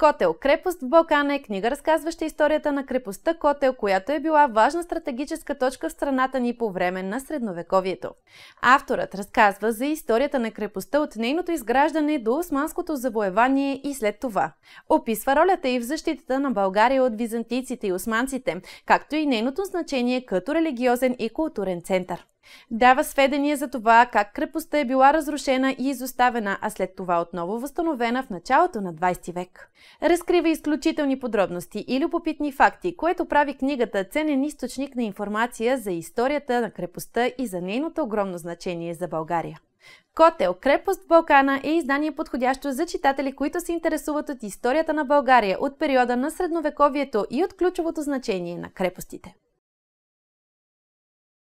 Котел – крепост в Балкана е книга, разказваща историята на крепостта Котел, която е била важна стратегическа точка в страната ни по време на средновековието. Авторът разказва за историята на крепостта от нейното изграждане до османското завоевание и след това. Описва ролята и в защитата на България от византийците и османците, както и нейното значение като религиозен и културен център. Дава сведения за това как крепостта е била разрушена и изоставена, а след това отново възстановена в началото на 20 век. Разкрива изключителни подробности и любопитни факти, което прави книгата ценен източник на информация за историята на крепостта и за нейното огромно значение за България. Котел Крепост в Балкана е издание подходящо за читатели, които се интересуват от историята на България от периода на средновековието и от ключовото значение на крепостите.